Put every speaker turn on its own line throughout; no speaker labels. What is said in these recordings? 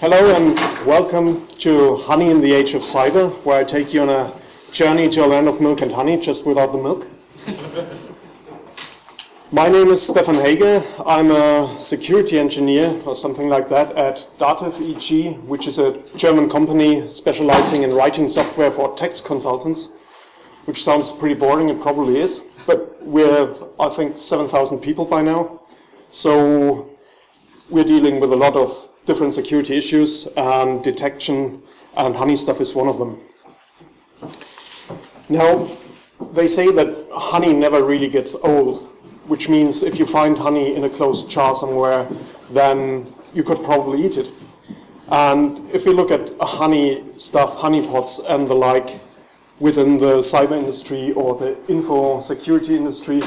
Hello and welcome to Honey in the Age of Cyber, where I take you on a journey to a land of milk and honey, just without the milk. My name is Stefan Hager. I'm a security engineer or something like that at Datev EG, which is a German company specializing in writing software for tax consultants, which sounds pretty boring, it probably is, but we're, I think, 7,000 people by now. So we're dealing with a lot of different security issues, and detection and honey stuff is one of them. Now, they say that honey never really gets old, which means if you find honey in a closed jar somewhere, then you could probably eat it. And if you look at honey stuff, honey pots and the like within the cyber industry or the info security industry,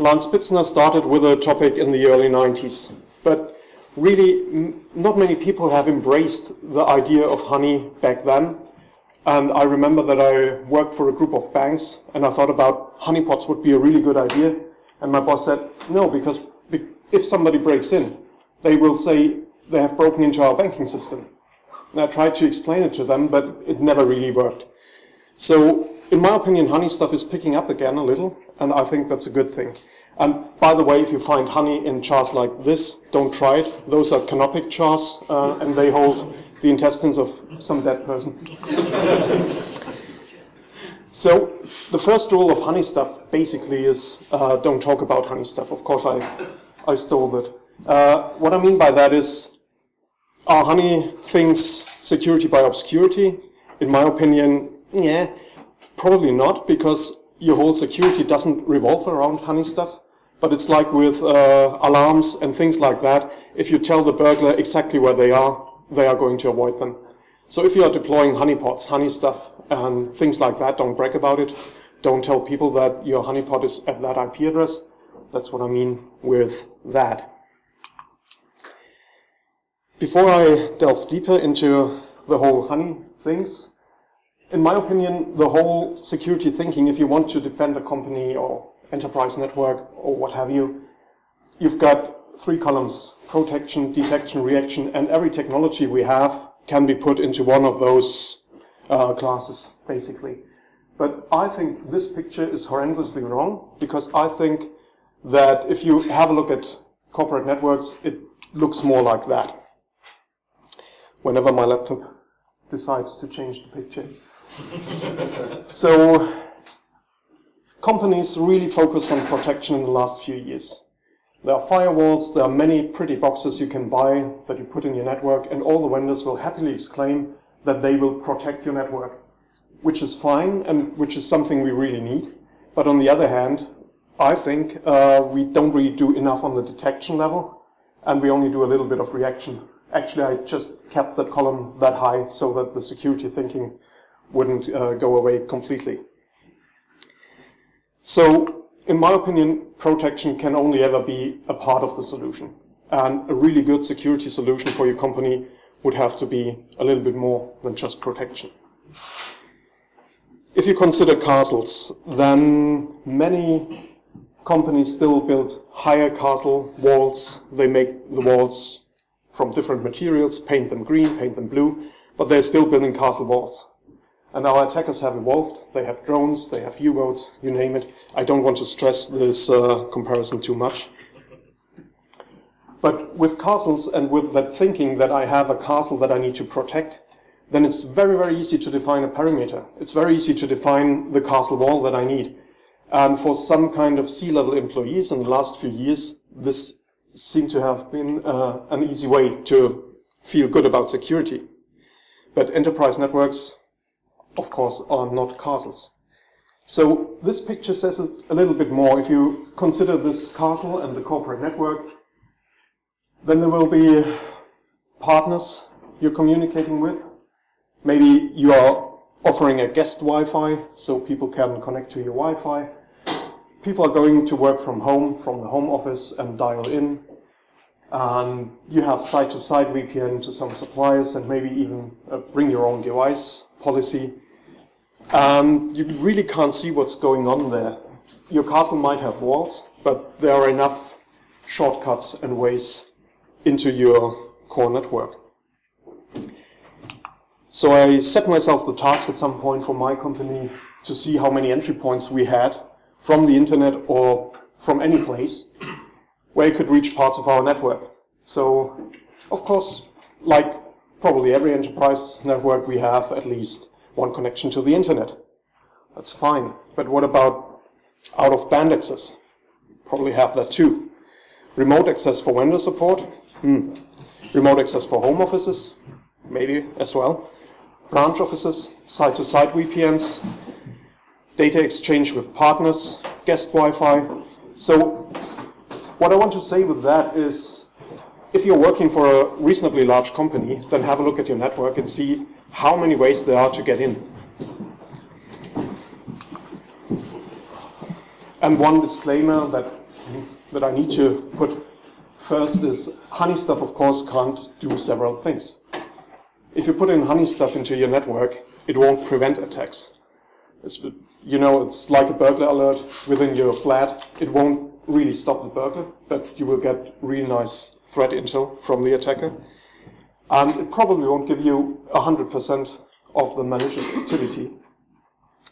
Lance Spitzner started with a topic in the early 90s. But really not many people have embraced the idea of honey back then. And I remember that I worked for a group of banks and I thought about honeypots would be a really good idea. And my boss said, no, because if somebody breaks in, they will say they have broken into our banking system. And I tried to explain it to them, but it never really worked. So in my opinion, honey stuff is picking up again a little, and I think that's a good thing. And by the way, if you find honey in jars like this, don't try it. Those are canopic jars, uh, and they hold the intestines of some dead person. so the first rule of honey stuff basically is uh, don't talk about honey stuff. Of course, I, I stole that. Uh, what I mean by that is, are honey things security by obscurity? In my opinion, yeah, probably not, because your whole security doesn't revolve around honey stuff. But it's like with uh, alarms and things like that. If you tell the burglar exactly where they are, they are going to avoid them. So if you are deploying honeypots, honey stuff, and things like that, don't brag about it. Don't tell people that your honeypot is at that IP address. That's what I mean with that. Before I delve deeper into the whole honey things, in my opinion, the whole security thinking, if you want to defend a company or enterprise network or what have you, you've got three columns, protection, detection, reaction, and every technology we have can be put into one of those uh, classes, basically. But I think this picture is horrendously wrong because I think that if you have a look at corporate networks, it looks more like that. Whenever my laptop decides to change the picture. so companies really focused on protection in the last few years. There are firewalls, there are many pretty boxes you can buy that you put in your network, and all the vendors will happily exclaim that they will protect your network, which is fine and which is something we really need. But on the other hand, I think uh, we don't really do enough on the detection level, and we only do a little bit of reaction. Actually, I just kept that column that high so that the security thinking wouldn't uh, go away completely. So, in my opinion, protection can only ever be a part of the solution. And a really good security solution for your company would have to be a little bit more than just protection. If you consider castles, then many companies still build higher castle walls. They make the walls from different materials, paint them green, paint them blue, but they're still building castle walls. And our attackers have evolved. They have drones, they have U-boats, you name it. I don't want to stress this uh, comparison too much. But with castles and with that thinking that I have a castle that I need to protect, then it's very, very easy to define a perimeter. It's very easy to define the castle wall that I need. And for some kind of C-level employees in the last few years, this seemed to have been uh, an easy way to feel good about security. But enterprise networks of course, are not castles. So this picture says a little bit more. If you consider this castle and the corporate network, then there will be partners you're communicating with. Maybe you are offering a guest Wi-Fi so people can connect to your Wi-Fi. People are going to work from home, from the home office and dial in. And you have site-to-site VPN to some suppliers and maybe even bring your own device policy. Um, you really can't see what's going on there. Your castle might have walls, but there are enough shortcuts and ways into your core network. So I set myself the task at some point for my company to see how many entry points we had from the internet or from any place where you could reach parts of our network. So, of course, like probably every enterprise network, we have at least one connection to the internet. That's fine. But what about out of band access? Probably have that too. Remote access for vendor support? Hmm. Remote access for home offices? Maybe as well branch offices, site-to-site VPNs, data exchange with partners, guest Wi-Fi. So what I want to say with that is if you're working for a reasonably large company, then have a look at your network and see how many ways there are to get in. And one disclaimer that, that I need to put first is Honeystuff, of course, can't do several things if you put in honey stuff into your network, it won't prevent attacks. It's, you know, it's like a burglar alert within your flat. It won't really stop the burglar, but you will get really nice threat intel from the attacker. And it probably won't give you 100% of the malicious activity.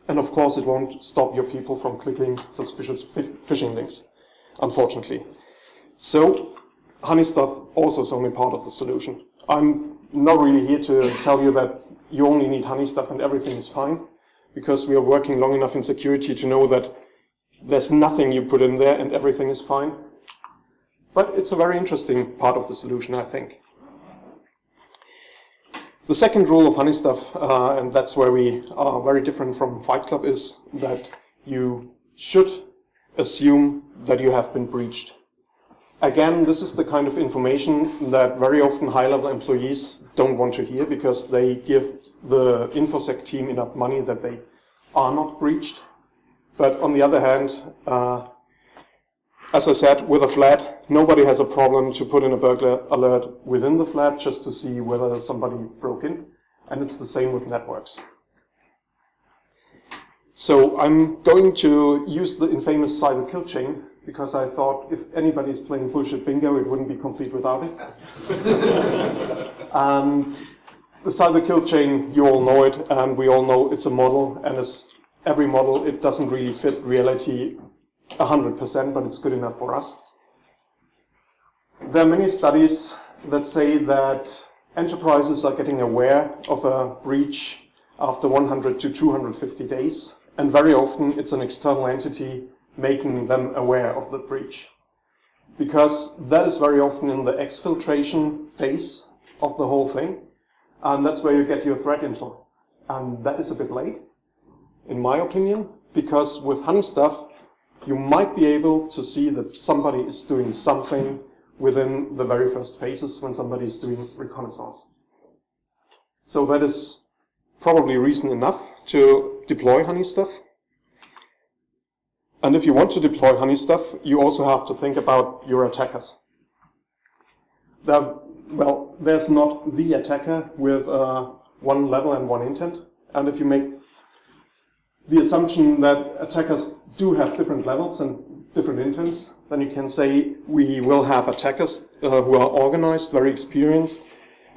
And of course, it won't stop your people from clicking suspicious phishing links, unfortunately. So, honey stuff also is only part of the solution. I'm not really here to tell you that you only need honey stuff and everything is fine, because we are working long enough in security to know that there's nothing you put in there and everything is fine. But it's a very interesting part of the solution, I think. The second rule of honey stuff, uh, and that's where we are very different from Fight Club, is that you should assume that you have been breached. Again, this is the kind of information that very often high-level employees don't want to hear because they give the InfoSec team enough money that they are not breached. But on the other hand, uh, as I said, with a flat, nobody has a problem to put in a burglar alert within the flat just to see whether somebody broke in. And it's the same with networks. So I'm going to use the infamous cyber kill chain because I thought if anybody is playing bullshit bingo, it wouldn't be complete without it. and the cyber kill chain, you all know it, and we all know it's a model, and as every model, it doesn't really fit reality 100%, but it's good enough for us. There are many studies that say that enterprises are getting aware of a breach after 100 to 250 days, and very often it's an external entity making them aware of the breach. Because that is very often in the exfiltration phase of the whole thing, and that's where you get your threat intel. And that is a bit late, in my opinion, because with honey stuff, you might be able to see that somebody is doing something within the very first phases when somebody is doing reconnaissance. So that is probably reason enough to deploy honey stuff. And if you want to deploy honey stuff, you also have to think about your attackers. There, well, there's not the attacker with uh, one level and one intent. And if you make the assumption that attackers do have different levels and different intents, then you can say we will have attackers uh, who are organized, very experienced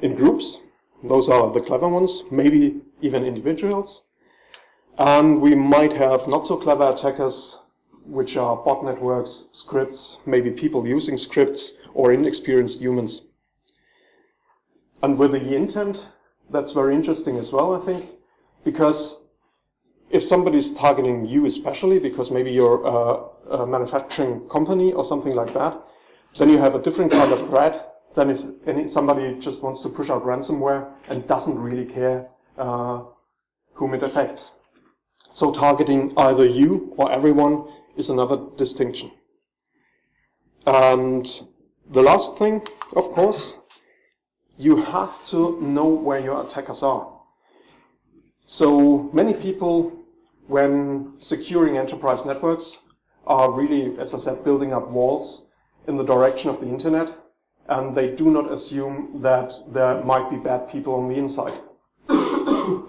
in groups. Those are the clever ones, maybe even individuals. And we might have not so clever attackers which are bot networks, scripts, maybe people using scripts, or inexperienced humans. And with the intent, that's very interesting as well, I think, because if somebody is targeting you especially, because maybe you're a, a manufacturing company or something like that, then you have a different kind of threat than if any, somebody just wants to push out ransomware and doesn't really care uh, whom it affects. So targeting either you or everyone is another distinction. And the last thing, of course, you have to know where your attackers are. So many people, when securing enterprise networks, are really, as I said, building up walls in the direction of the internet, and they do not assume that there might be bad people on the inside.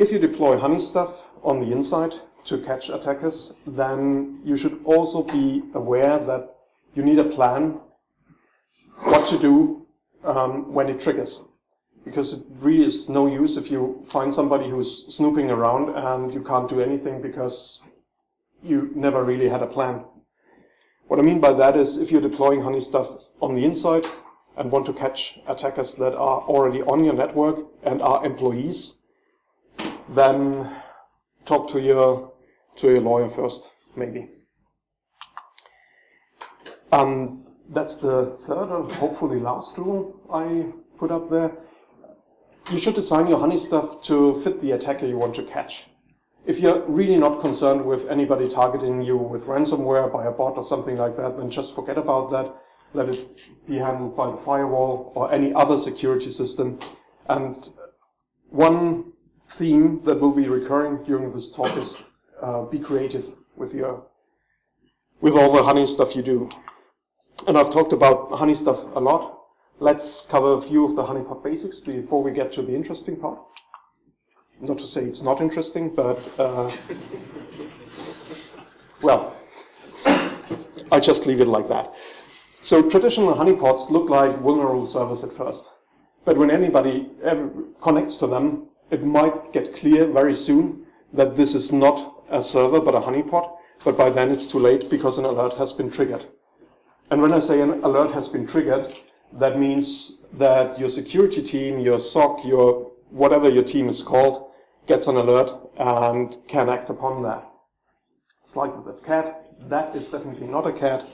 if you deploy honey stuff on the inside, to catch attackers, then you should also be aware that you need a plan what to do um, when it triggers. Because it really is no use if you find somebody who's snooping around and you can't do anything because you never really had a plan. What I mean by that is if you're deploying honey stuff on the inside and want to catch attackers that are already on your network and are employees, then talk to your to your lawyer first, maybe. Um, that's the third and hopefully last rule I put up there. You should design your honey stuff to fit the attacker you want to catch. If you're really not concerned with anybody targeting you with ransomware by a bot or something like that, then just forget about that. Let it be handled by the firewall or any other security system. And one theme that will be recurring during this talk is uh, be creative with your with all the honey stuff you do. And I've talked about honey stuff a lot. Let's cover a few of the honeypot basics before we get to the interesting part. Not to say it's not interesting, but uh, well, I just leave it like that. So traditional honeypots look like vulnerable servers at first. But when anybody ever connects to them, it might get clear very soon that this is not a server but a honeypot, but by then it's too late because an alert has been triggered. And when I say an alert has been triggered, that means that your security team, your SOC, your whatever your team is called, gets an alert and can act upon that. It's like with a cat. That is definitely not a cat.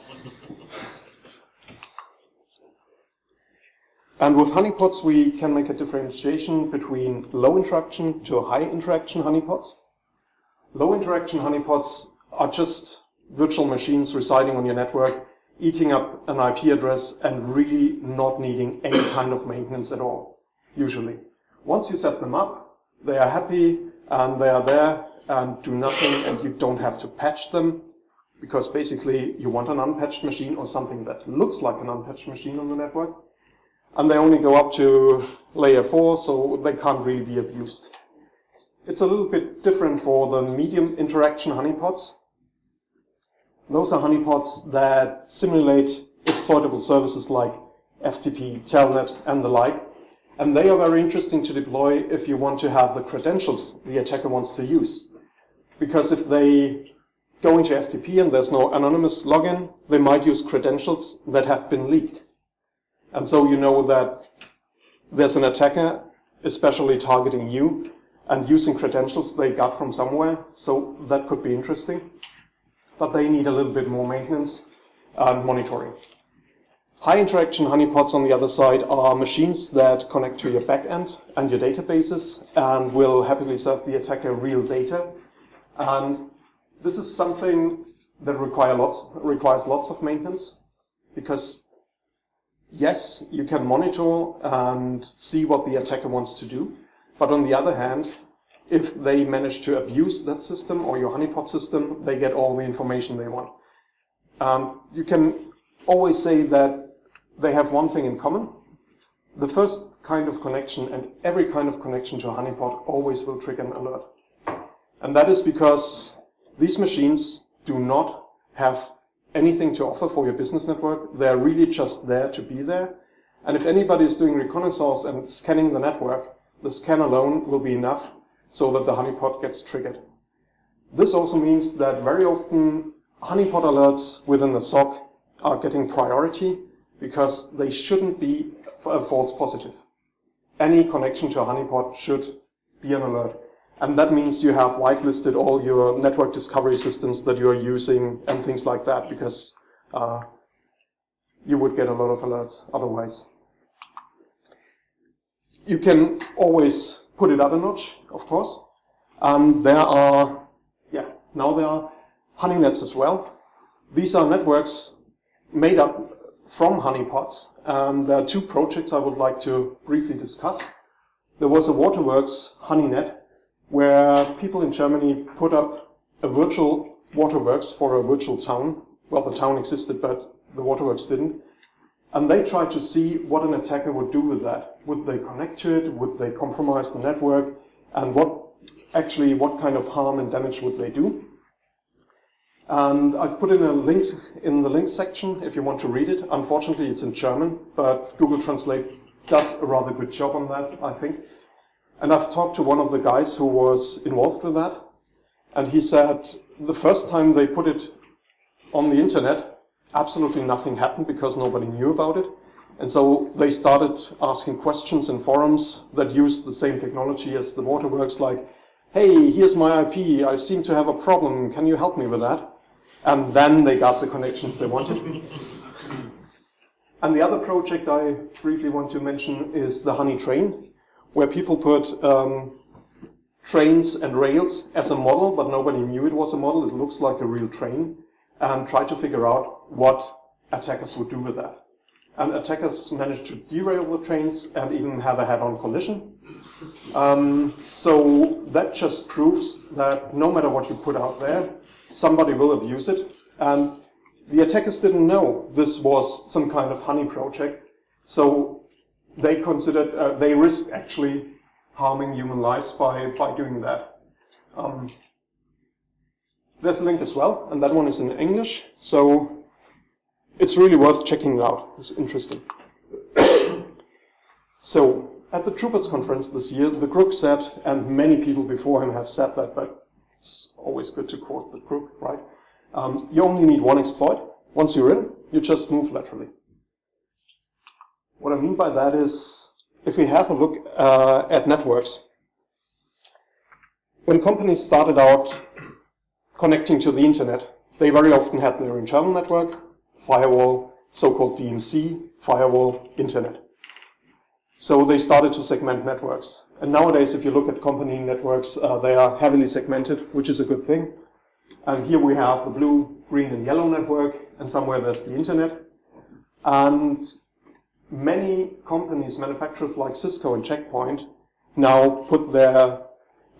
And with honeypots, we can make a differentiation between low interaction to high interaction honeypots. Low interaction honeypots are just virtual machines residing on your network, eating up an IP address and really not needing any kind of maintenance at all, usually. Once you set them up, they are happy and they are there and do nothing and you don't have to patch them because basically you want an unpatched machine or something that looks like an unpatched machine on the network and they only go up to layer 4, so they can't really be abused. It's a little bit different for the medium interaction honeypots. Those are honeypots that simulate exploitable services like FTP, Telnet, and the like. And they are very interesting to deploy if you want to have the credentials the attacker wants to use. Because if they go into FTP and there's no anonymous login, they might use credentials that have been leaked. And so you know that there's an attacker especially targeting you and using credentials they got from somewhere. So that could be interesting. But they need a little bit more maintenance and monitoring. High interaction honeypots on the other side are machines that connect to your backend and your databases and will happily serve the attacker real data. And this is something that require lots, requires lots of maintenance because yes, you can monitor and see what the attacker wants to do. But on the other hand, if they manage to abuse that system or your honeypot system, they get all the information they want. Um, you can always say that they have one thing in common. The first kind of connection and every kind of connection to a honeypot always will trigger an alert. And that is because these machines do not have anything to offer for your business network. They're really just there to be there. And if anybody is doing reconnaissance and scanning the network, the scan alone will be enough so that the honeypot gets triggered. This also means that very often honeypot alerts within the SOC are getting priority because they shouldn't be a false positive. Any connection to a honeypot should be an alert. And that means you have whitelisted all your network discovery systems that you're using and things like that because uh, you would get a lot of alerts otherwise. You can always put it up a notch, of course. Um, there are, yeah, now there are honey nets as well. These are networks made up from honeypots. And there are two projects I would like to briefly discuss. There was a Waterworks honeynet where people in Germany put up a virtual waterworks for a virtual town. Well, the town existed, but the waterworks didn't. And they tried to see what an attacker would do with that. Would they connect to it? Would they compromise the network? And what actually, what kind of harm and damage would they do? And I've put in a link in the links section if you want to read it. Unfortunately, it's in German, but Google Translate does a rather good job on that, I think. And I've talked to one of the guys who was involved with that, and he said the first time they put it on the internet, absolutely nothing happened because nobody knew about it. And so they started asking questions in forums that used the same technology as the waterworks, like, hey, here's my IP, I seem to have a problem, can you help me with that? And then they got the connections they wanted. and the other project I briefly want to mention is the Honey Train, where people put um, trains and rails as a model, but nobody knew it was a model. It looks like a real train, and try to figure out what attackers would do with that. And attackers managed to derail the trains and even have a head-on collision. Um, so that just proves that no matter what you put out there, somebody will abuse it. And the attackers didn't know this was some kind of honey project. So they considered, uh, they risked actually harming human lives by, by doing that. Um, there's a link as well, and that one is in English, so it's really worth checking it out. It's interesting. so, at the Troopers conference this year, the Grugq said, and many people before him have said that, but it's always good to quote the Grugq, right? Um, you only need one exploit. Once you're in, you just move laterally. What I mean by that is, if we have a look uh, at networks, when companies started out connecting to the internet, they very often had their internal network, firewall, so-called DMZ, firewall, internet. So they started to segment networks. And nowadays, if you look at company networks, uh, they are heavily segmented, which is a good thing. And here we have the blue, green, and yellow network, and somewhere there's the internet. And many companies, manufacturers like Cisco and Checkpoint, now put their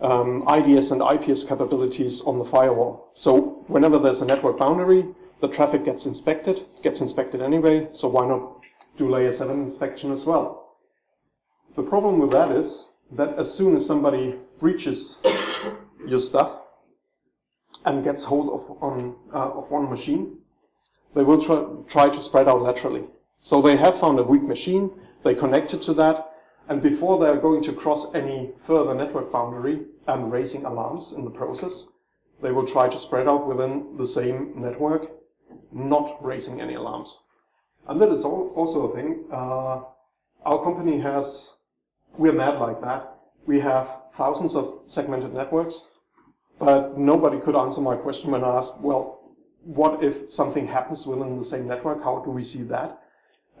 um, IDS and IPS capabilities on the firewall. So whenever there's a network boundary, the traffic gets inspected, gets inspected anyway, so why not do layer 7 inspection as well? The problem with that is that as soon as somebody breaches your stuff and gets hold of, on, uh, of one machine, they will try, try to spread out laterally. So they have found a weak machine, they connect it to that, and before they're going to cross any further network boundary and raising alarms in the process, they will try to spread out within the same network, not raising any alarms. And that is also a thing. Uh, our company has, we're mad like that. We have thousands of segmented networks, but nobody could answer my question when I asked, well, what if something happens within the same network? How do we see that?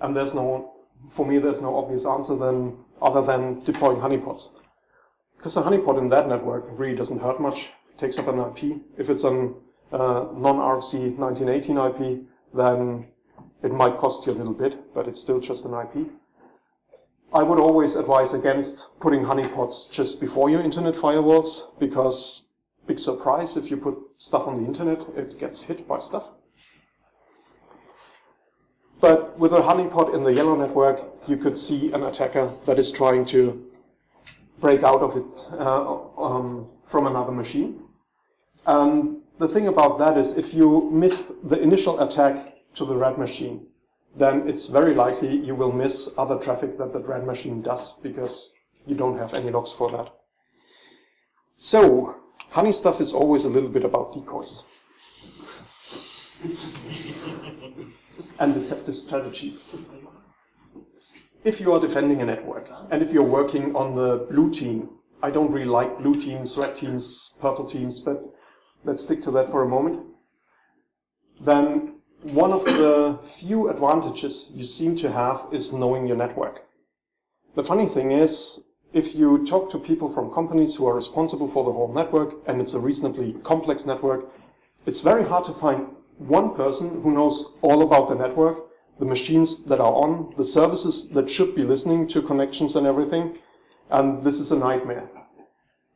And there's no, for me, there's no obvious answer than, other than deploying honeypots. Because a honeypot in that network really doesn't hurt much. It takes up an IP. If it's a uh, non-RFC 1918 IP, then it might cost you a little bit, but it's still just an IP. I would always advise against putting honeypots just before your internet firewalls, because big surprise, if you put stuff on the internet, it gets hit by stuff. But with a honeypot in the yellow network, you could see an attacker that is trying to break out of it uh, um, from another machine. And the thing about that is if you missed the initial attack to the red machine, then it's very likely you will miss other traffic that the red machine does because you don't have any logs for that. So, honey stuff is always a little bit about decoys. and deceptive strategies. If you are defending a network, and if you're working on the blue team, I don't really like blue teams, red teams, purple teams, but let's stick to that for a moment, then one of the few advantages you seem to have is knowing your network. The funny thing is, if you talk to people from companies who are responsible for the whole network, and it's a reasonably complex network, it's very hard to find one person who knows all about the network, the machines that are on, the services that should be listening to connections and everything. And this is a nightmare.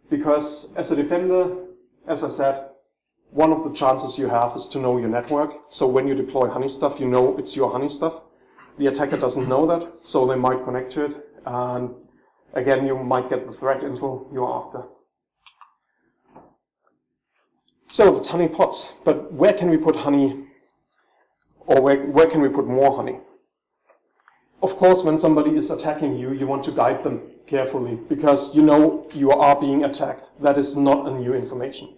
Because as a defender, as I said, one of the chances you have is to know your network. So when you deploy honey stuff, you know it's your honey stuff. The attacker doesn't know that, so they might connect to it. And again, you might get the threat info you're after. So it's honey pots, but where can we put honey, or where, where can we put more honey? of course, when somebody is attacking you, you want to guide them carefully because you know you are being attacked. That is not a new information.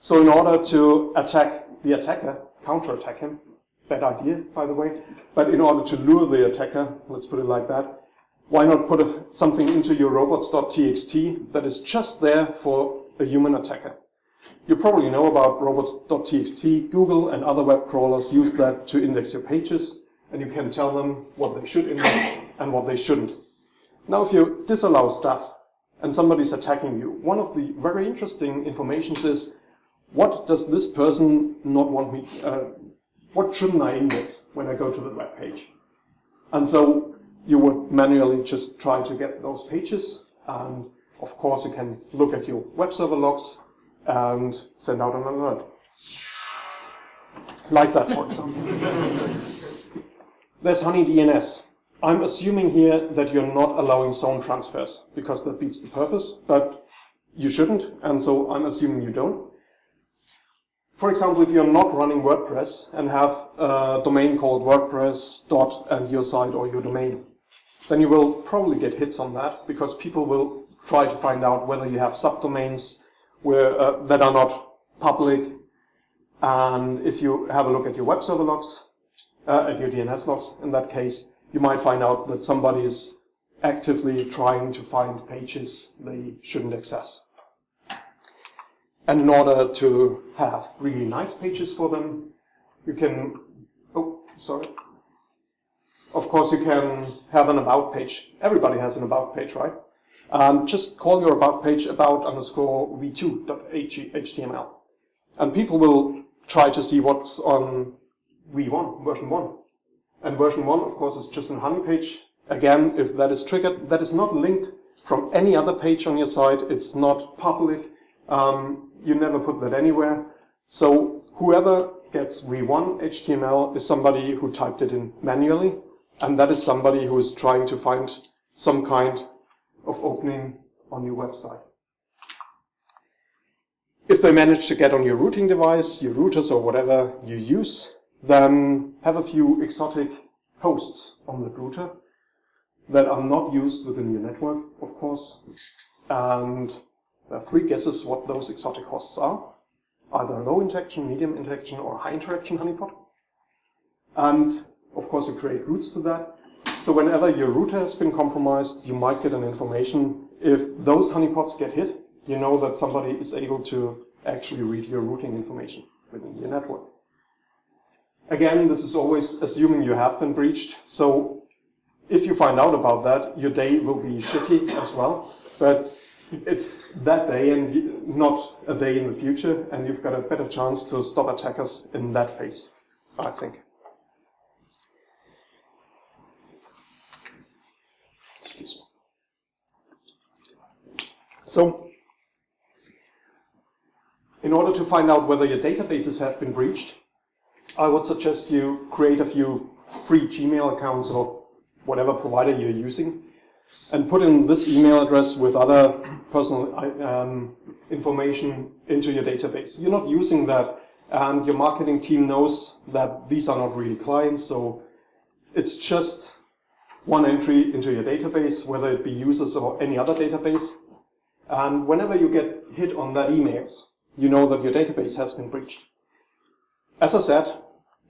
So in order to attack the attacker, counterattack him, bad idea, by the way, but in order to lure the attacker, let's put it like that, why not put a, something into your robots.txt that is just there for a human attacker? You probably know about robots.txt. Google and other web crawlers use that to index your pages, and you can tell them what they should index and what they shouldn't. Now, if you disallow stuff and somebody's attacking you, one of the very interesting informations is what does this person not want me, uh, what shouldn't I index when I go to the web page? And so you would manually just try to get those pages. And of course, you can look at your web server logs and send out an alert. Like that, for example. There's HoneyDNS. I'm assuming here that you're not allowing zone transfers because that beats the purpose, but you shouldn't, and so I'm assuming you don't. For example, if you're not running WordPress and have a domain called WordPress dot and your site or your domain, then you will probably get hits on that because people will try to find out whether you have subdomains where, uh, that are not public. And if you have a look at your web server logs, uh, at your DNS logs in that case, you might find out that somebody is actively trying to find pages they shouldn't access. And in order to have really nice pages for them, you can, oh, sorry. Of course, you can have an about page. Everybody has an about page, right? Um, just call your about page about underscore v2.html. And people will try to see what's on v1, version 1. And version 1, of course, is just a honey page. Again, if that is triggered, that is not linked from any other page on your site. It's not public. Um, you never put that anywhere. So whoever gets v1 HTML is somebody who typed it in manually. And that is somebody who is trying to find some kind of opening on your website. If they manage to get on your routing device, your routers or whatever you use, then have a few exotic hosts on the router that are not used within your network, of course. And there are three guesses what those exotic hosts are. Either low interaction, medium interaction, or high interaction honeypot. And of course you create routes to that. So whenever your router has been compromised, you might get an information. If those honeypots get hit, you know that somebody is able to actually read your routing information within your network. Again, this is always assuming you have been breached. So if you find out about that, your day will be shitty as well. But it's that day and not a day in the future, and you've got a better chance to stop attackers in that phase, I think. So, in order to find out whether your databases have been breached, I would suggest you create a few free Gmail accounts or whatever provider you're using and put in this email address with other personal um, information into your database. You're not using that and your marketing team knows that these are not really clients, so it's just one entry into your database, whether it be users or any other database. And whenever you get hit on that emails, you know that your database has been breached. As I said,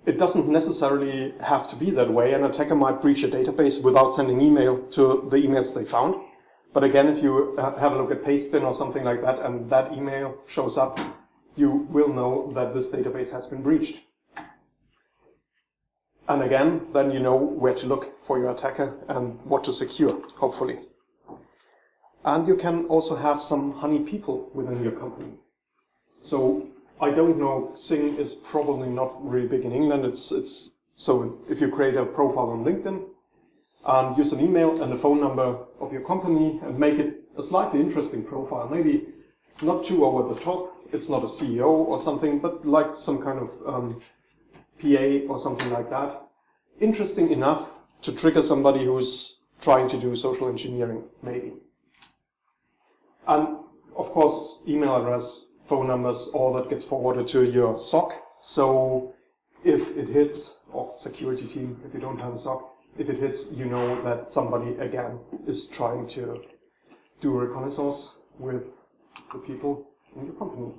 it doesn't necessarily have to be that way. An attacker might breach a database without sending email to the emails they found. But again, if you uh, have a look at Pastebin or something like that and that email shows up, you will know that this database has been breached. And again, then you know where to look for your attacker and what to secure, hopefully. And you can also have some honey people within your company. So I don't know. Xing is probably not really big in England. It's it's so if you create a profile on LinkedIn and use an email and a phone number of your company and make it a slightly interesting profile, maybe not too over the top. It's not a CEO or something, but like some kind of um, PA or something like that. Interesting enough to trigger somebody who's trying to do social engineering, maybe. And of course, email address, phone numbers, all that gets forwarded to your SOC. So if it hits, or security team, if you don't have a SOC, If it hits, you know that somebody again is trying to do reconnaissance with the people in your company.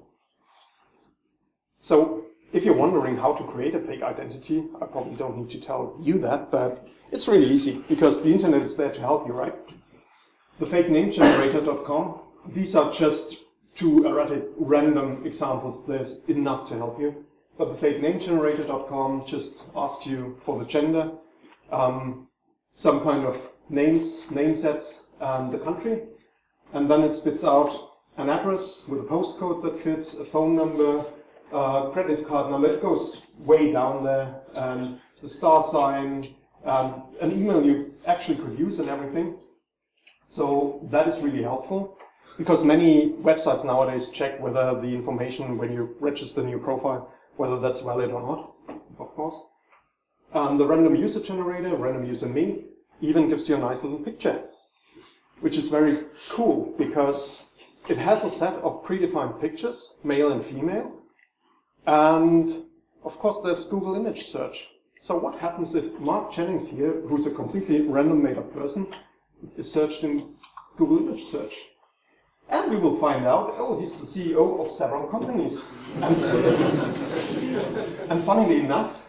So if you're wondering how to create a fake identity, I probably don't need to tell you that, but it's really easy because the internet is there to help you, right? The fake name generator.com, these are just two erratic random examples. There's enough to help you. But the fake name generator.com just asks you for the gender, um, some kind of names, name sets, and the country. And then it spits out an address with a postcode that fits, a phone number, uh, credit card number. It goes way down there, and the star sign, um, an email you actually could use and everything. So that is really helpful because many websites nowadays check whether the information when you register a new profile, whether that's valid or not, of course. Um, the random user generator, random user me, even gives you a nice little picture, which is very cool because it has a set of predefined pictures, male and female, and of course, there's Google image search. So what happens if Mark Jennings here, who's a completely random made-up person, is searched in Google image search? And we will find out, oh, he's the CEO of several companies. And, funnily enough,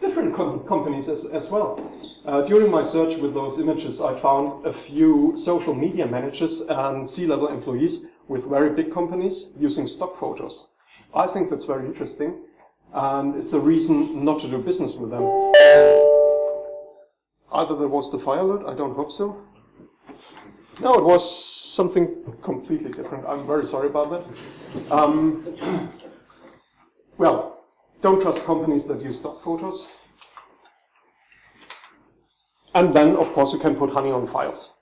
different com companies as, as well. Uh, during my search with those images, I found a few social media managers and C-level employees with very big companies using stock photos. I think that's very interesting, and it's a reason not to do business with them. Either there was the fire alert, I don't hope so. No, it was something completely different. I'm very sorry about that. Um, well, don't trust companies that use stock photos. And then, of course, you can put honey on files.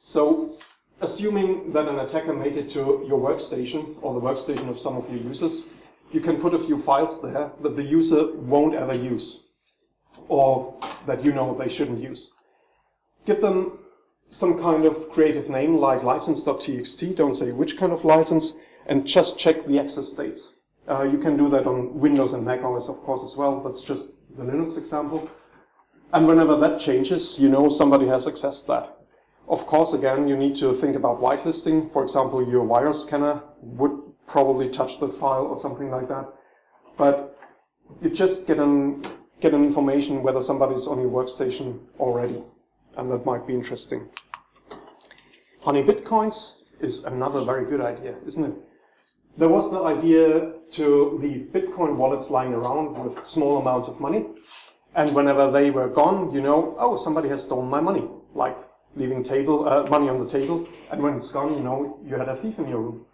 So assuming that an attacker made it to your workstation or the workstation of some of your users, you can put a few files there that the user won't ever use or that you know they shouldn't use. Give them some kind of creative name like license.txt, don't say which kind of license, and just check the access states. Uh, you can do that on Windows and Mac OS, of course, as well. That's just the Linux example. And whenever that changes, you know somebody has accessed that. Of course, again, you need to think about whitelisting. For example, your virus scanner would probably touch that file or something like that. But you just get an, get an information whether somebody's on your workstation already. And that might be interesting. Honey Bitcoins is another very good idea, isn't it? There was the idea to leave Bitcoin wallets lying around with small amounts of money. And whenever they were gone, you know, oh, somebody has stolen my money. Like leaving table uh, money on the table, and when it's gone, you know you had a thief in your room.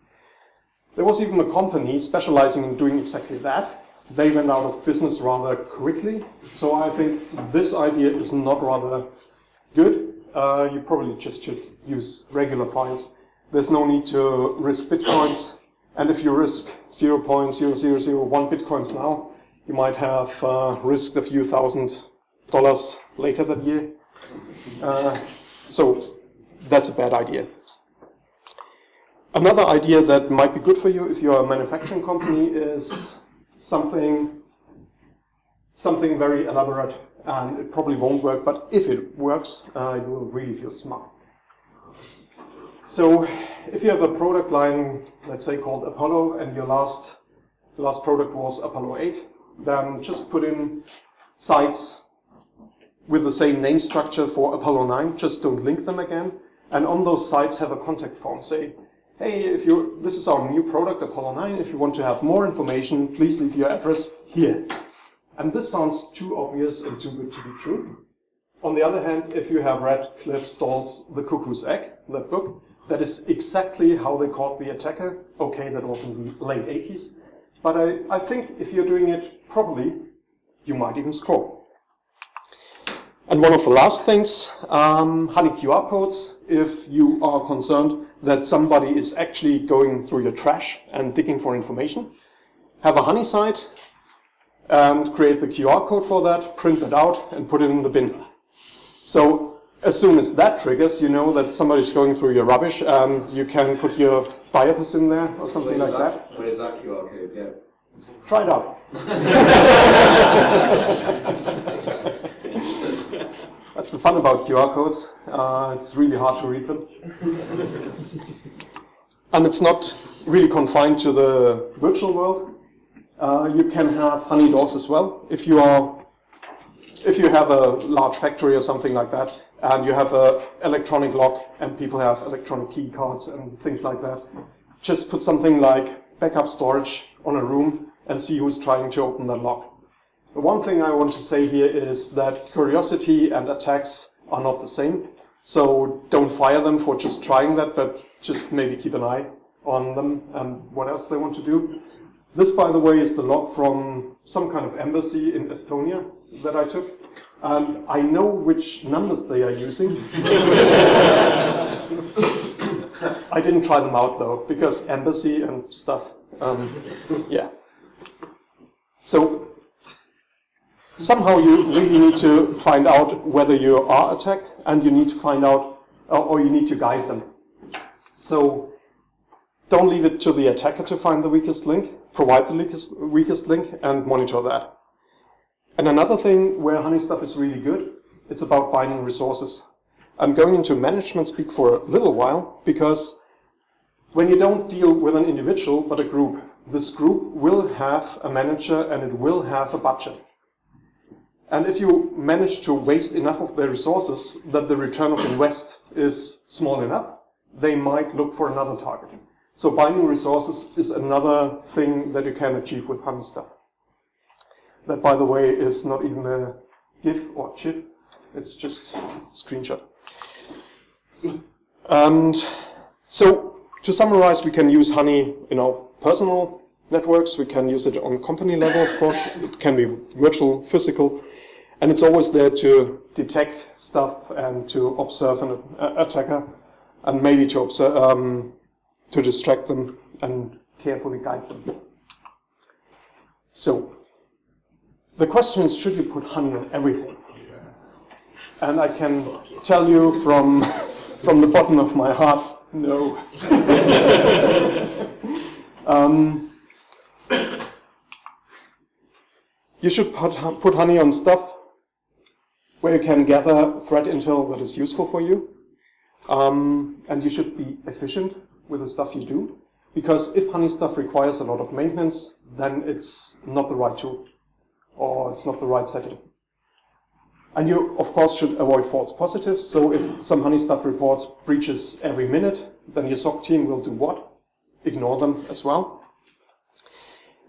There was even a company specializing in doing exactly that. They went out of business rather quickly, so I think this idea is not rather good. Uh, you probably just should use regular files. There's no need to risk bitcoins, and if you risk 0.0001 bitcoins now, you might have uh, risked a few thousand dollars later that year. Uh, so that's a bad idea. Another idea that might be good for you if you're a manufacturing company is something, something very elaborate and it probably won't work, but if it works, uh, you will really feel smart. So if you have a product line, let's say called Apollo, and your last, last product was Apollo 8, then just put in sites with the same name structure for Apollo 9, just don't link them again. And on those sites have a contact form. Say, hey, if you this is our new product, Apollo 9. If you want to have more information, please leave your address here. And this sounds too obvious and too good to be true. On the other hand, if you have read Cliff Stoll's The Cuckoo's Egg, that book, that is exactly how they caught the attacker. Okay, that was in the late 80s. But I, I think if you're doing it properly, you might even score. And one of the last things, um, honey QR codes, if you are concerned that somebody is actually going through your trash and digging for information, have a honey site and create the QR code for that, print it out and put it in the bin. So as soon as that triggers, you know that somebody's going through your rubbish and you can put your biopus in there or something like that.
What is that QR code? Yeah.
Try it out. That's That's the fun about QR codes. Uh, it's really hard to read them. and it's not really confined to the virtual world. Uh, you can have honey doors as well. If you are, if you have a large factory or something like that, and you have an electronic lock, and people have electronic key cards and things like that, just put something like backup storage on a room and see who's trying to open that lock. The one thing I want to say here is that curiosity and attacks are not the same. So don't fire them for just trying that, but just maybe keep an eye on them and what else they want to do. This, by the way, is the log from some kind of embassy in Estonia that I took. And I know which numbers they are using. I didn't try them out though, because embassy and stuff, um, yeah. So somehow you really need to find out whether you are attacked, and you need to find out, or you need to guide them. So don't leave it to the attacker to find the weakest link. Provide the weakest, weakest link and monitor that. And another thing where Honeystuff is really good, it's about binding resources. I'm going into management speak for a little while because when you don't deal with an individual but a group, this group will have a manager and it will have a budget. And if you manage to waste enough of their resources that the return of invest is small enough, they might look for another target. So binding resources is another thing that you can achieve with Honeystuff. That, by the way, is not even a GIF or GIF. It's just a screenshot. And so, to summarize, we can use Honey in our personal networks. We can use it on company level, of course. It can be virtual, physical. And it's always there to detect stuff and to observe an attacker and maybe to observe, um, to distract them and carefully guide them. So, the question is, should you put honey on everything? And I can tell you from, from the bottom of my heart, no. um, you should put, put honey on stuff where you can gather threat intel that is useful for you. Um, and you should be efficient with the stuff you do. Because if honey stuff requires a lot of maintenance, then it's not the right tool. Or it's not the right setting. And you, of course, should avoid false positives. So if some honey stuff reports breaches every minute, then your SOC team will do what? Ignore them as well.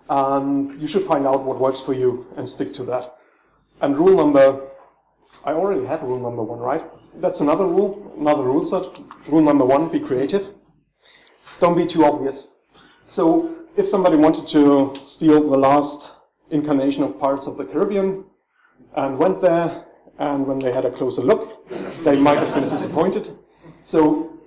And you should find out what works for you and stick to that. And rule number I already had rule number one, right? That's another rule, another rule set. Rule number one, be creative. Don't be too obvious. So if somebody wanted to steal the last incarnation of Pirates of the Caribbean and went there, and when they had a closer look, they might have been disappointed. So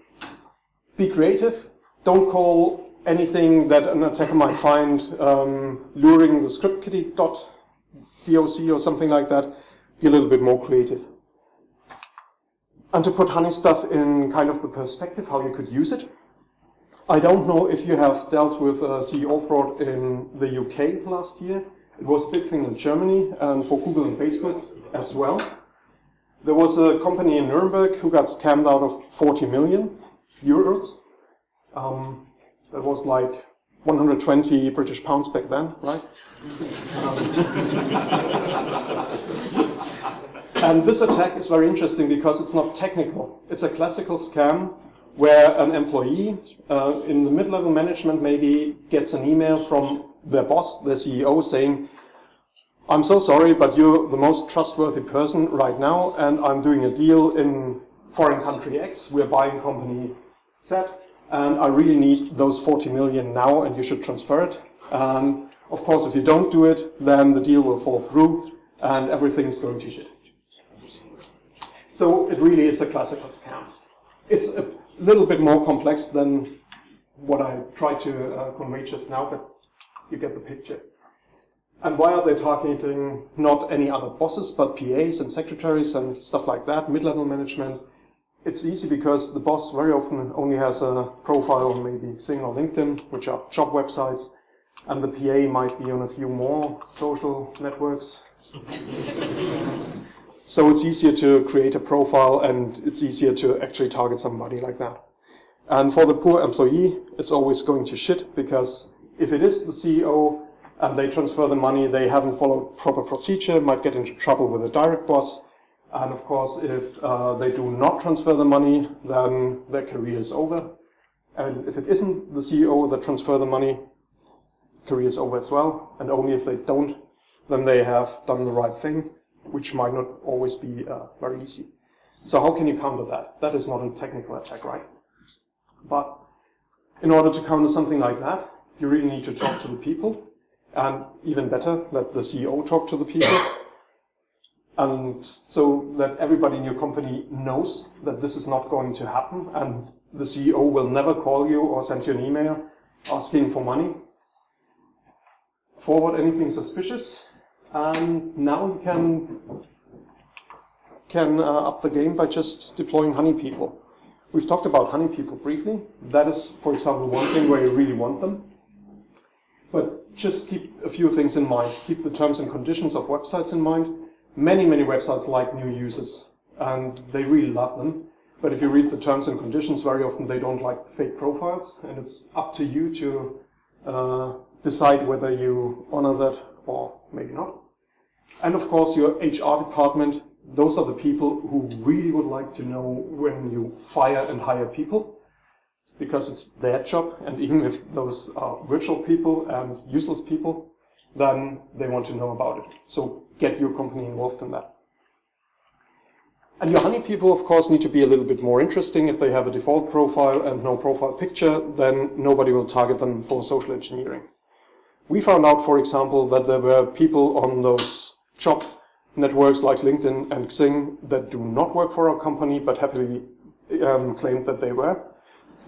be creative. Don't call anything that an attacker might find um, luring the script kiddie dot doc or something like that be a little bit more creative. And to put honey stuff in kind of the perspective, how you could use it. I don't know if you have dealt with a CEO fraud in the UK last year. It was a big thing in Germany and for Google and Facebook as well. There was a company in Nuremberg who got scammed out of 40 million euros. Um, that was like 120 British pounds back then, right? And this attack is very interesting because it's not technical. It's a classical scam where an employee uh, in the mid-level management maybe gets an email from their boss, the CEO, saying, I'm so sorry, but you're the most trustworthy person right now, and I'm doing a deal in foreign country X. We're buying company Z, and I really need those 40 million now, and you should transfer it. Um, of course, if you don't do it, then the deal will fall through, and everything's going to shit. So it really is a classical scam. It's a little bit more complex than what I tried to uh, convey just now, but you get the picture. And why are they targeting not any other bosses, but PAs and secretaries and stuff like that, mid-level management? It's easy because the boss very often only has a profile on maybe Xing or LinkedIn, which are job websites, and the PA might be on a few more social networks. So it's easier to create a profile and it's easier to actually target somebody like that. And for the poor employee, it's always going to shit because if it is the CEO and they transfer the money, they haven't followed proper procedure, might get into trouble with the direct boss. And of course, if uh, they do not transfer the money, then their career is over. And if it isn't the CEO that transfer the money, career is over as well. And only if they don't, then they have done the right thing, which might not always be uh, very easy. So how can you counter that? That is not a technical attack, right? But in order to counter something like that, you really need to talk to the people, and even better, let the CEO talk to the people, and so that everybody in your company knows that this is not going to happen, and the CEO will never call you or send you an email asking for money. Forward anything suspicious, and now you can can uh, up the game by just deploying honey people. We've talked about honey people briefly. That is, for example, one thing where you really want them. But just keep a few things in mind. Keep the terms and conditions of websites in mind. Many, many websites like new users, and they really love them. But if you read the terms and conditions, very often they don't like fake profiles, and it's up to you to uh, decide whether you honor that or maybe not. And of course, your HR department those are the people who really would like to know when you fire and hire people because it's their job. And even if those are virtual people and useless people, then they want to know about it. So get your company involved in that. And your honey people, of course, need to be a little bit more interesting. If they have a default profile and no profile picture, then nobody will target them for social engineering. We found out, for example, that there were people on those job networks like LinkedIn and Xing that do not work for our company but happily um, claimed that they were.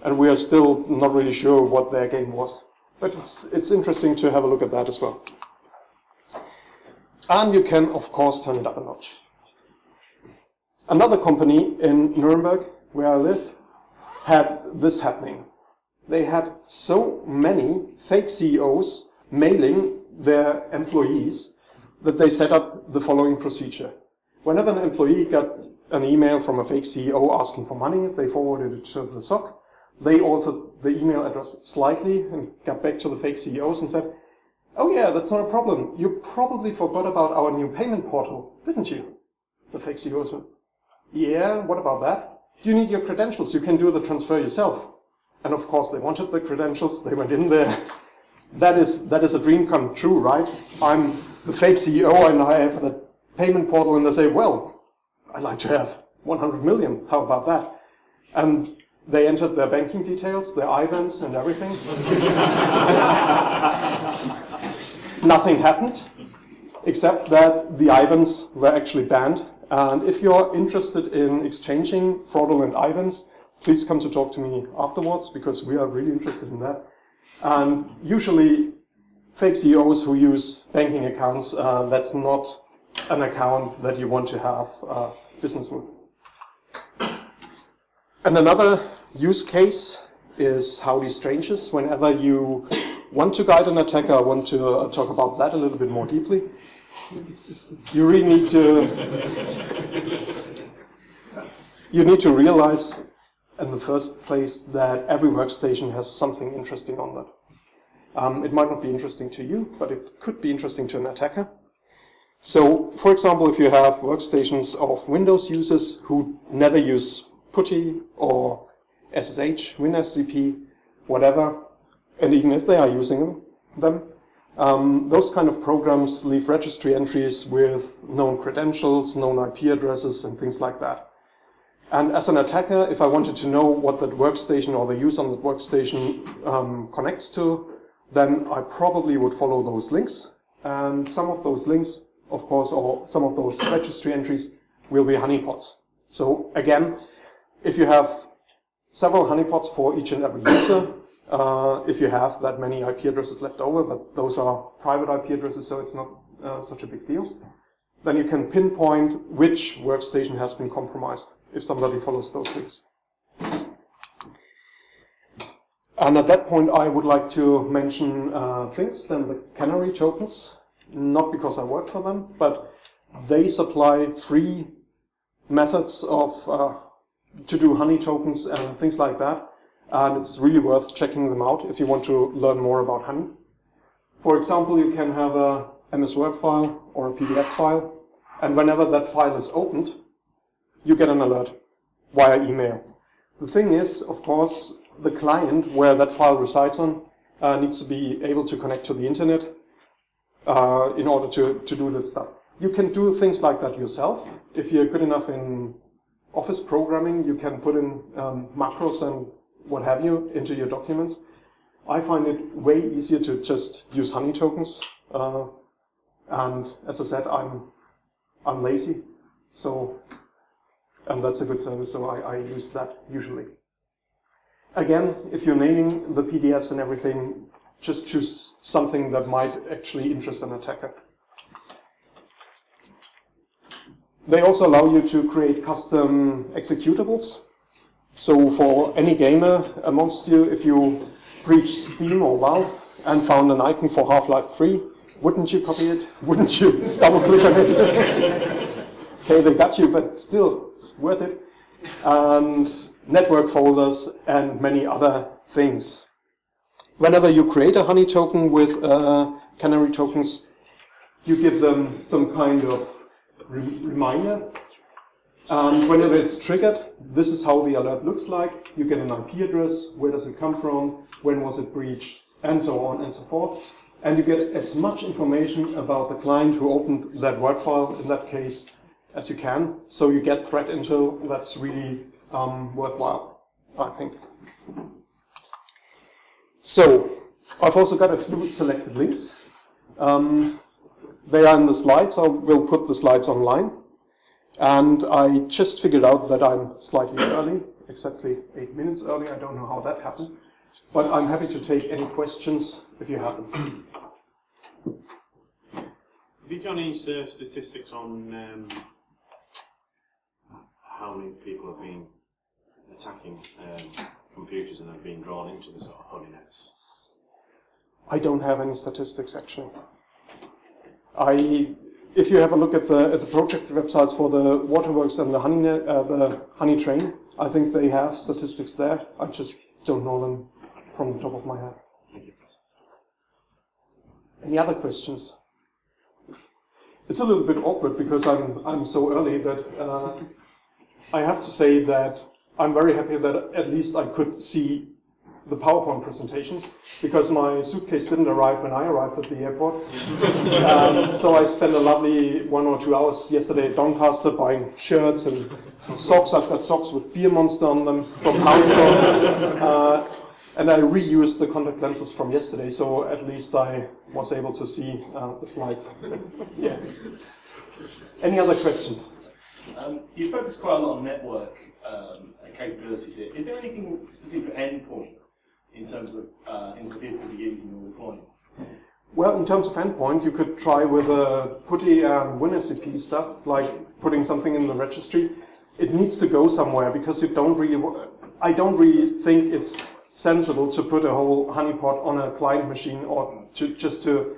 And we are still not really sure what their game was. But it's, it's interesting to have a look at that as well. And you can, of course, turn it up a notch. Another company in Nuremberg, where I live, had this happening. They had so many fake CEOs mailing their employees that they set up the following procedure. Whenever an employee got an email from a fake CEO asking for money, they forwarded it to the SOC. They altered the email address slightly and got back to the fake CEOs and said, Oh yeah, that's not a problem. You probably forgot about our new payment portal, didn't you? The fake CEOs went, Yeah, what about that? You need your credentials. You can do the transfer yourself. And of course, they wanted the credentials. They went in there. That is, that is a dream come true, right? I'm the fake CEO and I have the payment portal and they say, well, I'd like to have 100 million. How about that? And they entered their banking details, their IBANs and everything. Nothing happened, except that the IBANs were actually banned. And if you're interested in exchanging fraudulent IBANs, please come to talk to me afterwards because we are really interested in that. And usually fake CEOs who use banking accounts, uh, that's not an account that you want to have uh, business with. And another use case is howdy strangers. Whenever you want to guide an attacker, I want to uh, talk about that a little bit more deeply. You really need to you need to realize in the first place that every workstation has something interesting on that. Um, it might not be interesting to you, but it could be interesting to an attacker. So, for example, if you have workstations of Windows users who never use PuTTY or SSH, WinSCP, whatever, and even if they are using them, um, those kind of programs leave registry entries with known credentials, known IP addresses, and things like that. And as an attacker, if I wanted to know what that workstation or the user on that workstation um, connects to, then I probably would follow those links. And some of those links, of course, or some of those registry entries will be honeypots. So again, if you have several honeypots for each and every user, uh, if you have that many IP addresses left over, but those are private IP addresses, so it's not uh, such a big deal, then you can pinpoint which workstation has been compromised if somebody follows those links. And at that point, I would like to mention uh, things, then the canary tokens, not because I work for them, but they supply free methods of uh, to do honey tokens and things like that. And it's really worth checking them out if you want to learn more about honey. For example, you can have a MS Word file or a PDF file, and whenever that file is opened, you get an alert via email. The thing is, of course, the client where that file resides on uh, needs to be able to connect to the internet uh, in order to, to do this stuff. You can do things like that yourself. If you're good enough in office programming, you can put in um, macros and what have you into your documents. I find it way easier to just use honey tokens. Uh, and as I said, I'm, I'm lazy. So, and that's a good service, so I, I use that usually. Again, if you're naming the PDFs and everything, just choose something that might actually interest an attacker. They also allow you to create custom executables. So for any gamer amongst you, if you breach Steam or Valve and found an icon for Half-Life 3, wouldn't you copy it? Wouldn't you double click on it? okay, they got you, but still, it's worth it. And network folders and many other things. Whenever you create a honey token with uh, canary tokens, you give them some kind of re reminder. And whenever it's triggered, this is how the alert looks like. You get an IP address, where does it come from, when was it breached, and so on and so forth. And you get as much information about the client who opened that Word file, in that case, as you can. So you get threat intel that's really um, worthwhile, I think. So, I've also got a few selected links. Um, they are in the slides. I will put the slides online. And I just figured out that I'm slightly early, exactly eight minutes early. I don't know how that happened. But I'm happy to take any questions if you have them.
Have you got any uh, statistics on um, how many people have been attacking um, computers and have been drawn into the sort of honey nets?
I don't have any statistics actually. I, if you have a look at the at the project websites for the Waterworks and the Honey net, uh, the Honey Train, I think they have statistics there. I just don't know them from the top of my head. Any other questions? It's a little bit awkward because I'm I'm so early, but uh, I have to say that I'm very happy that at least I could see the PowerPoint presentation because my suitcase didn't arrive when I arrived at the airport. um, so I spent a lovely one or two hours yesterday at Doncaster buying shirts and socks. I've got socks with Beer Monster on them from Poundstone. Uh, and I reused the contact lenses from yesterday, so at least I was able to see uh, the slides. yeah. Any other questions?
Um, you focus quite a lot on network um, capabilities here. Is there anything specific for endpoint in terms of uh, things that people could be using or deploying?
Well, in terms of endpoint, you could try with a PuTTY and WinSCP stuff, like putting something in the registry. It needs to go somewhere because you don't really. I don't really think it's sensible to put a whole honeypot on a client machine or to just to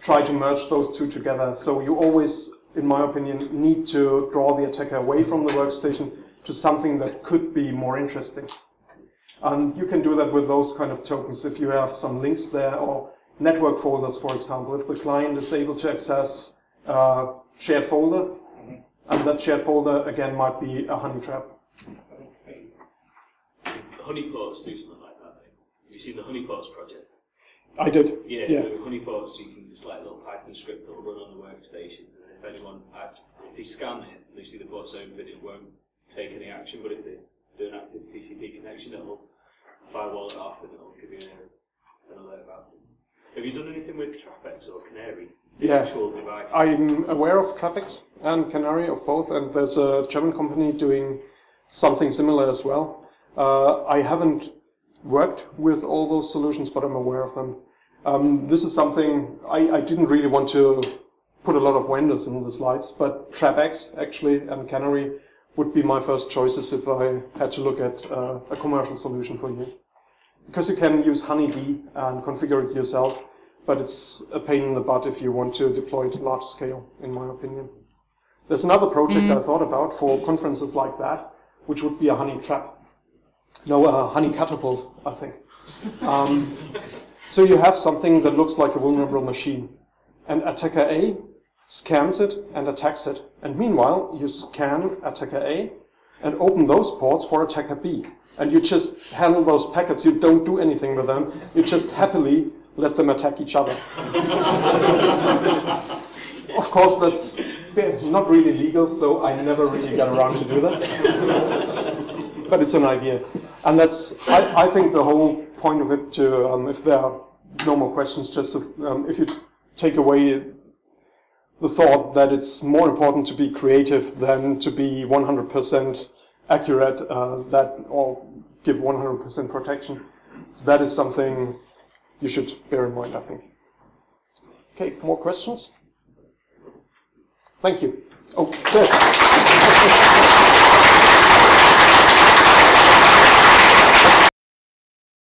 try to merge those two together. So you always, in my opinion, need to draw the attacker away from the workstation to something that could be more interesting. And you can do that with those kind of tokens if you have some links there or network folders, for example. If the client is able to access a shared folder, mm-hmm. and that shared folder again might be a honey trap.
Honeypots do something like that. Have you seen the Honeypots project?
I did.
Yeah,
yeah.
so Honeypots, you can just like a little Python script that will run on the workstation. If anyone, if they scan it, they see the ports open, it won't take any action, but if they do an active TCP connection, it'll firewall it off and it'll give you an alert about it. Have you done anything with TrapX or Canary? The
yeah.
actual device?
I'm aware of TrapX and Canary of both, and there's a German company doing something similar as well. Uh, I haven't worked with all those solutions, but I'm aware of them. Um, this is something I, I, didn't really want to put a lot of vendors in the slides, but TrapX actually and Canary would be my first choices if I had to look at uh, a commercial solution for you. Because you can use Honeyd and configure it yourself, but it's a pain in the butt if you want to deploy it large scale, in my opinion. There's another project I thought about for conferences like that, which would be a honey trap. No, a honey catapult, I think. Um, so you have something that looks like a vulnerable machine, and attacker A scans it and attacks it. And meanwhile, you scan attacker A and open those ports for attacker B. And you just handle those packets. You don't do anything with them. You just happily let them attack each other. of course, that's not really legal, so I never really got around to do that. but it's an idea. And that's, I, I think, the whole point of it, to, um, if there are no more questions, just if, um, if you take away the thought that it's more important to be creative than to be 100% accurate, uh, that or give 100% protection. That is something you should bear in mind, I think. Okay, more questions? Thank you. Oh, yes.